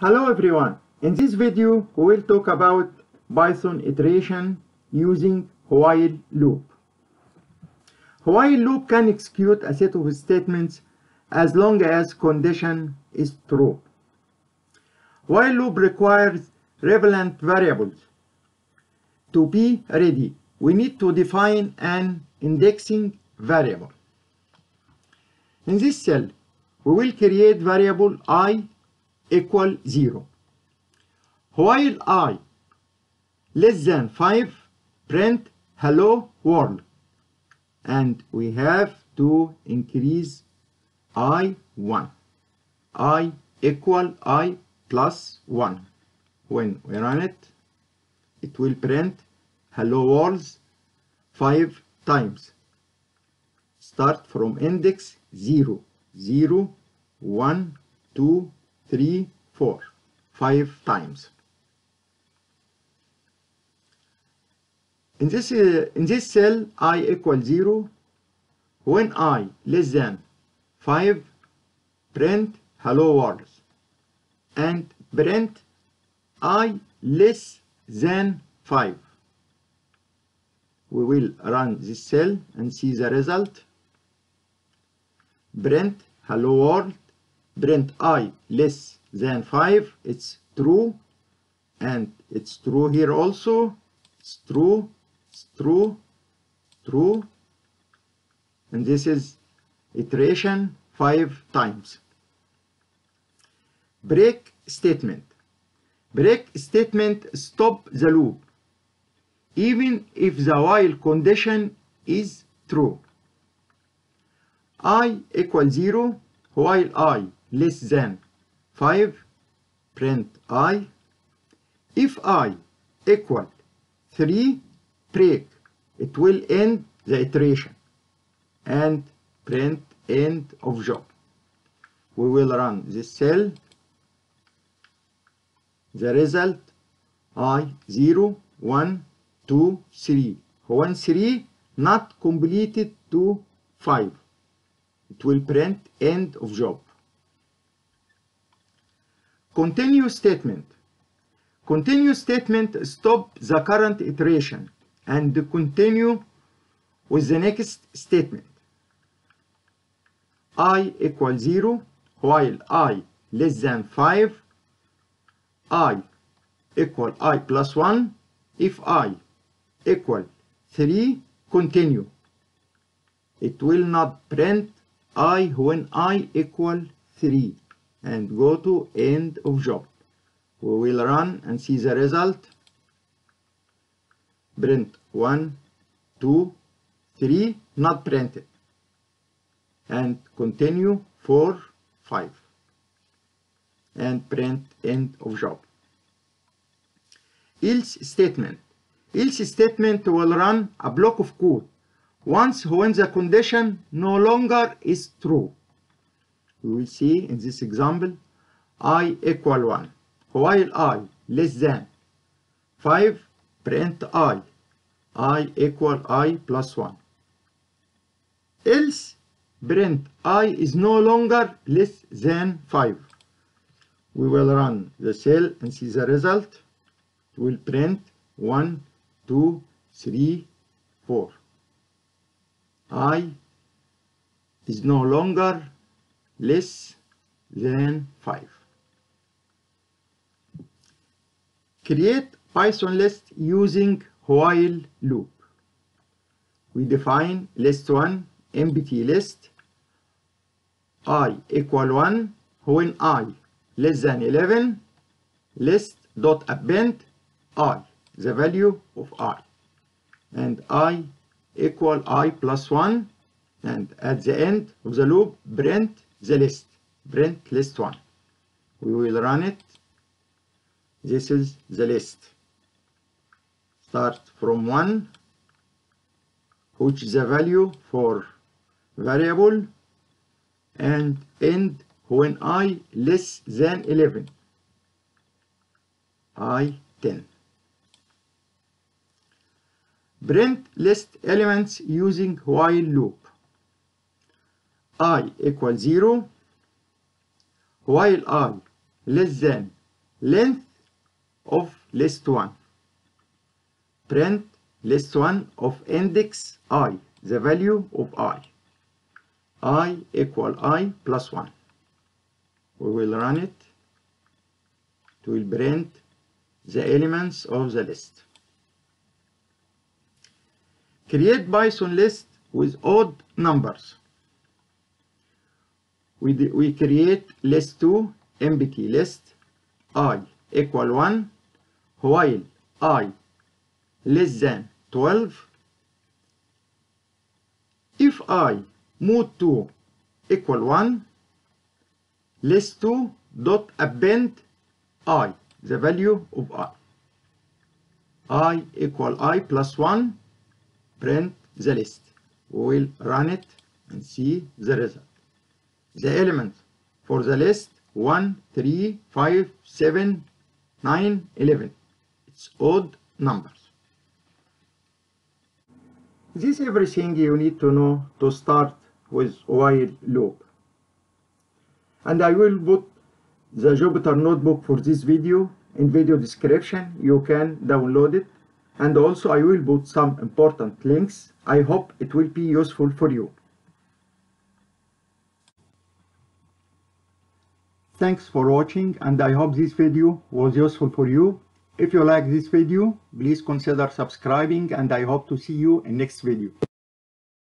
Hello everyone. In this video, we will talk about Python iteration using while loop. While loop can execute a set of statements as long as condition is true. While loop requires relevant variables. To be ready, we need to define an indexing variable. In this cell, we will create variable i equal 0. While i less than 5, print hello world. And we have to increase i 1. i equal i plus 1. When we run it, it will print hello world 5 times. Start from index 0, 0, 1, 2, 3, 4, 5 times. In this, uh, in this cell, i equal 0. When i less than 5, print hello world. And print i less than 5. We will run this cell and see the result. Print hello world print i less than 5 it's true. And it's true here also. It's true it's true true. And this is iteration 5 times. Break statement. Break statement stop the loop. Even if the while condition is true. I equal 0 while i less than 5 print i. If i equal 3 break it will end the iteration and print end of job. We will run this cell. The result i 0 1 2 3 when 3 not completed to 5 it will print end of job Continue statement. Continue statement stop the current iteration and continue with the next statement. i equal 0 while i less than 5 i equal i plus 1 if i equal 3 continue it will not print i when i equal 3 and go to end of job. We will run and see the result. Print 1, 2, 3, not printed. And continue 4, 5. And print end of job. Else statement. Else statement will run a block of code once when the condition no longer is true we will see in this example i equal 1 while i less than 5 print i. I equal i plus 1 else print i is no longer less than 5 we will run the cell and see the result. It will print 1 2 3 4 i is no longer less than 5. Create Python list using while loop. We define list 1 empty list i equal 1 when i less than 11 list dot append i the value of i and i equal i plus 1 and at the end of the loop print the list print list 1 we will run it. This is the list. Start from 1 which is the value for variable and end when i less than 11 i 10 print list elements using while loop i equal 0 while i less than length of list 1 print list 1 of index i the value of i. I equal i plus 1 we will run it. It will print the elements of the list. Create Python list with odd numbers we, we create list 2 empty list i equal 1 while i less than 12 if i mode 2 equal 1 list 2 dot append i the value of i. I equal i plus 1 print the list. We will run it and see the result the elements for the list 1 3 5 7 9 11 it's odd numbers. This is everything you need to know to start with while loop. And I will put the Jupyter notebook for this video in video description. You can download it. And also I will put some important links. I hope it will be useful for you Thanks for watching and I hope this video was useful for you. If you like this video, please consider subscribing and I hope to see you in next video.